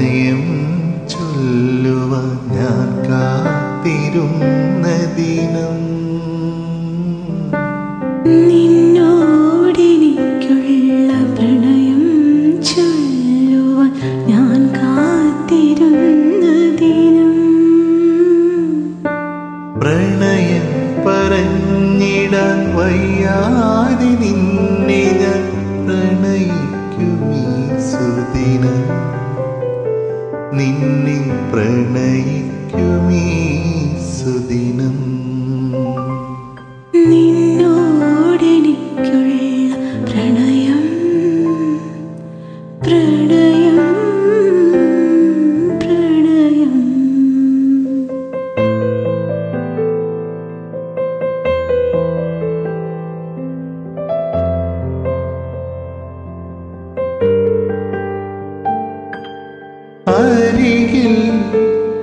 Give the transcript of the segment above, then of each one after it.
പ്രണയം ചൊല്ലുവാൻ ഞാൻ കാത്തിരുന്ന ദിനം പ്രണയം ചൊല്ലുവാൻ ഞാൻ കാത്തിരുന്ന ദിനം പറഞ്ഞിടാൻ വയ്യാതെ നിന്നെ ഞാൻ സുദിനം. നിന്നെ പ്രണയിക്കുമീ സുദിനം.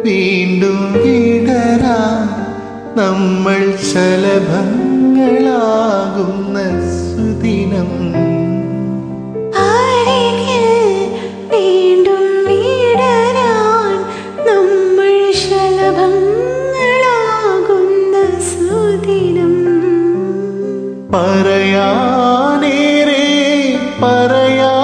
വീണ്ടും ഇടരാ. നമ്മൾ ശലഭങ്ങളാകുന്ന സുദിനം. പറയാനേറെ പറയാതെ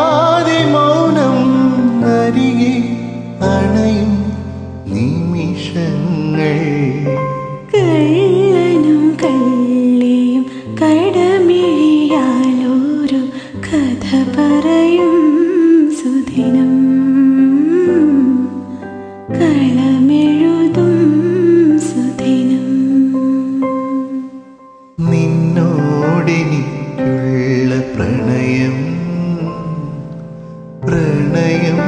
പ്രണയം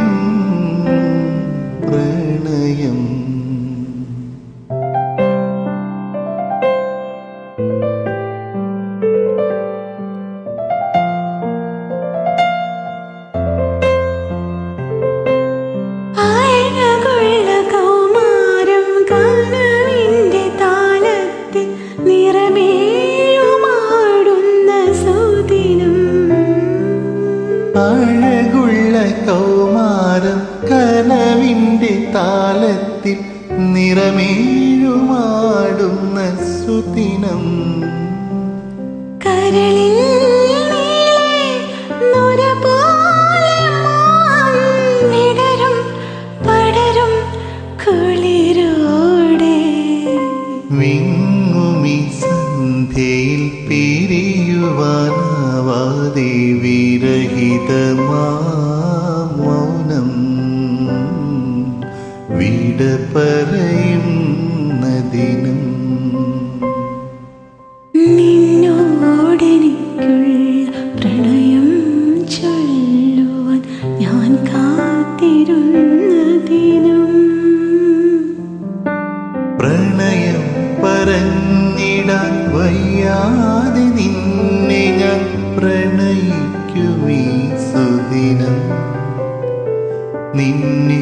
കൗമാരം കനവിന്റെ താലത്തിൽ നിറമേഴുമാടുന്ന സുദിനം. കരളിൽ വിങ്ങുമി സന്ധ്യയിൽ പിരിയുവാനാവാതെ വിരഹിതമാ വിട പറയുന്ന ദിനം നിന്നോടെനിക്കുള്ള പ്രണയം ചൊല്ലുവാൻ ഞാൻ കാത്തിരുന്ന ദിനം പ്രണയം പറഞ്ഞിടാൻ വയ്യാതെ നിന്നെ ഞാൻ പ്രണയിക്കുമീ സുദിനം. നിന്നെ